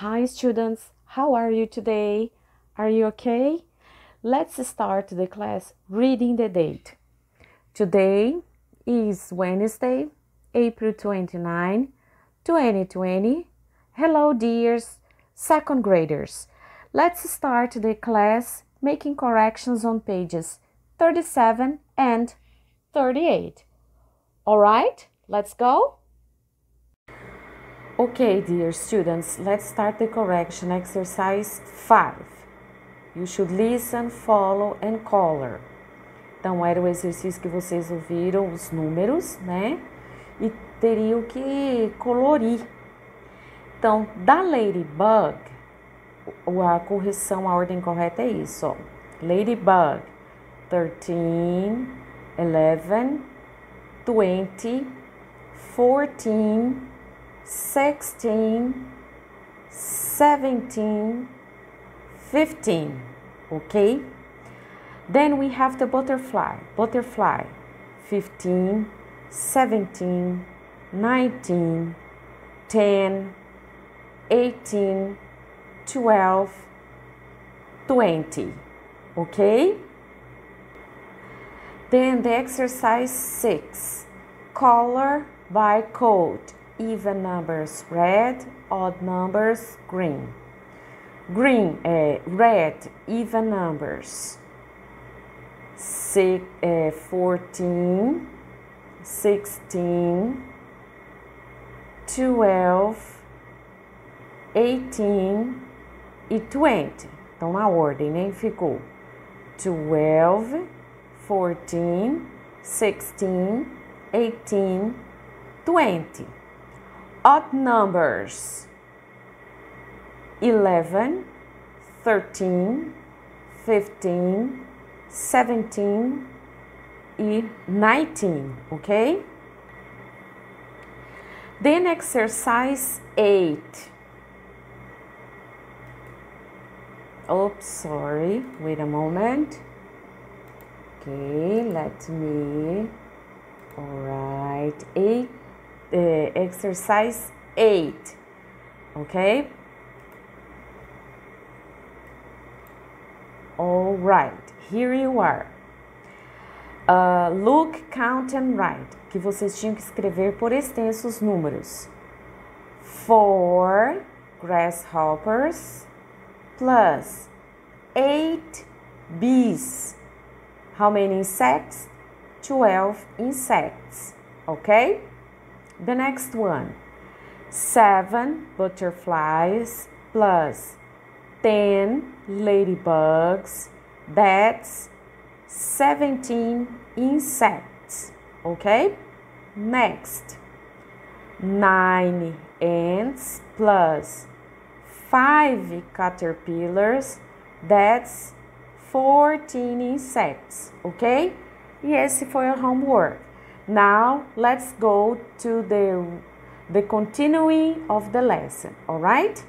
Hi, students. How are you today? Are you okay? Let's start the class reading the date. Today is Wednesday, April 29, 2020. Hello, dears second graders. Let's start the class making corrections on pages 37 and 38. All right, let's go. Okay, dear students, let's start the correction exercise 5. You should listen, follow and color. Então, era o exercício que vocês ouviram, os números, né? E teriam que colorir. Então, da Ladybug, a correção, a ordem correta é isso, ó. Ladybug, 13, 11, 20, 14, 16, 17, 15, okay? Then we have the butterfly, butterfly, 15, 17, 19, 10, 18, 12, 20, okay? Then the exercise 6, color by code even numbers red, odd numbers green. Green, uh, red, even numbers. Six, uh, 14, 16, 12, 18 e 20. Então, na ordem, nem ficou 12, 14, 16, 18, 20 odd numbers 11, 13, 15, 17 e 19, ok? Then exercise 8. Oops, sorry, wait a moment. Okay, let me. All right, 8 uh, exercise 8 okay? All right here you are. Uh, look count and write que vocês tinham que escrever por extenso os números. Four grasshoppers plus eight bees. How many insects? 12 insects okay the next one, seven butterflies plus 10 ladybugs, that's 17 insects, okay? Next, nine ants plus five caterpillars, that's 14 insects, ok? E esse foi o homework. Now let's go to the, the continuing of the lesson, all right?